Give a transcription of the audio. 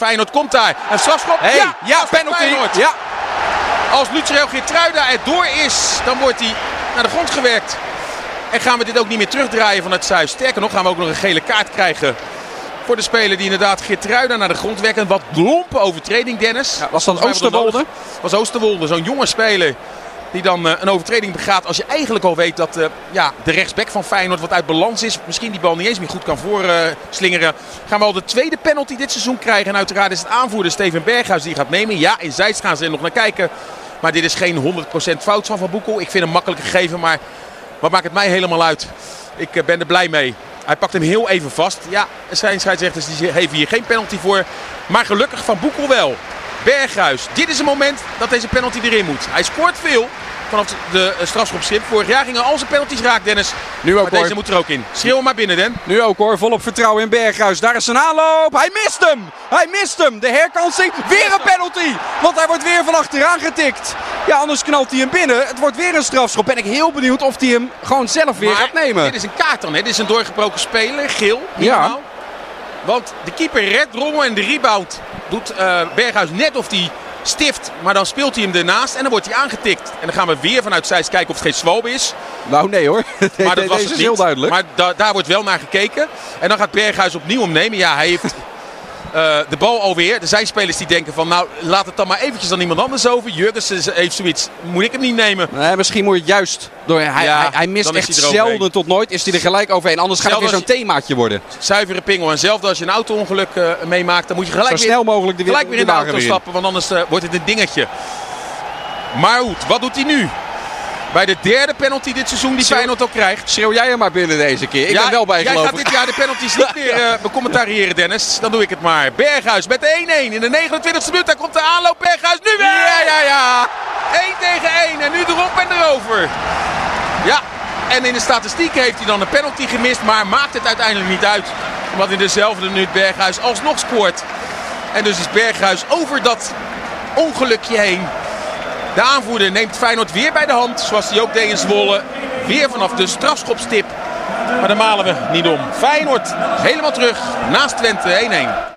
Feyenoord komt daar. Een strafschop. Hey, ja, ja, penalty. Feyenoord. Ja. Als Lucero Geertruida er door is, dan wordt hij naar de grond gewerkt. En gaan we dit ook niet meer terugdraaien vanuit Zuid. Sterker nog gaan we ook nog een gele kaart krijgen voor de speler die inderdaad Geertruida naar de grond werkt. Een wat lompe overtreding, Dennis. Ja, was dat Oosterwolde? was Oosterwolde, zo'n jonge speler die dan eh, een overtreding begaat. Als je eigenlijk al weet dat eh, ja, de rechtsback van Feyenoord wat uit balans is. Misschien die bal niet eens meer goed kan voorslingeren. gaan we al de tweede penalty dit seizoen krijgen. En uiteraard is het aanvoerder Steven Berghuis die gaat nemen. Ja, in Zeist gaan ze er nog naar kijken. Maar dit is geen 100% fout van Van Boekel. Ik vind hem makkelijk gegeven, maar wat maakt het mij helemaal uit? Ik eh, ben er blij mee. Hij pakt hem heel even vast. Ja, zijn scheidsrechters die geven hier geen penalty voor. Maar gelukkig Van Boekel wel. Berghuis. Dit is een moment dat deze penalty erin moet. Hij scoort veel vanaf de eh, strafschopschip. Vorig jaar gingen al zijn penalties raak, Dennis. Nu ook maar deze moet er ook in. Schreeuw hem maar binnen, Den. Nu ook hoor, volop vertrouwen in Berghuis. Daar is zijn aanloop. Hij mist hem. Hij mist hem. De herkansing. Weer een penalty. Want hij wordt weer van achteraan getikt. Ja, anders knalt hij hem binnen. Het wordt weer een strafschop. Ben ik heel benieuwd of hij hem gewoon zelf weer gaat nemen. dit is een kaart dan. Hè? Dit is een doorgebroken speler. Geel. Minimaal. Want de keeper redt Rommel en de rebound doet eh, Berghuis net of hij stift. Maar dan speelt hij hem ernaast en dan wordt hij aangetikt. En dan gaan we weer vanuit Zeist kijken of het geen swalb is. Nou nee hoor. Maar dat was het is heel niet. duidelijk. Maar da- daar wordt wel naar gekeken. En dan gaat Berghuis opnieuw hem nemen. Ja, hij heeft eh, de bal alweer. Er zijn spelers die denken van nou laat het dan maar eventjes aan iemand anders over. Jurgensen heeft zoiets. Moet ik hem niet nemen? Nee, misschien moet je het juist door. Hij, Ja, hij, hij mist echt hij zelden tot nooit. Is hij er gelijk overheen. Anders gaat het weer zo'n themaatje worden. Zuivere pingel. En zelfs als je een auto-ongeluk eh, meemaakt, dan moet je gelijk Zo weer snel mogelijk de, gelijk weer in de auto stappen, want anders eh, wordt het een dingetje. Maar goed, wat doet hij nu? Bij de derde penalty dit seizoen die Zo. Feyenoord ook krijgt. Schreeuw jij er maar binnen deze keer. Ik Ja, ben wel Jij bijgelovig. gaat dit jaar de penalties niet meer eh becommentariëren, Dennis. Dan doe ik het maar. Berghuis met de 1-1 in de 29e minuut. Daar komt de aanloop. Berghuis nu weer. Ja, ja, ja. 1 tegen 1 en nu erop en erover. Ja, en in de statistieken heeft hij dan een penalty gemist, maar maakt het uiteindelijk niet uit. Omdat in dezelfde minuut Berghuis alsnog scoort. En dus is Berghuis over dat ongelukje heen. De aanvoerder neemt Feyenoord weer bij de hand, zoals hij ook in Zwolle. Weer vanaf de strafschopstip. Maar daar malen we niet om. Feyenoord helemaal terug naast Twente 1-1.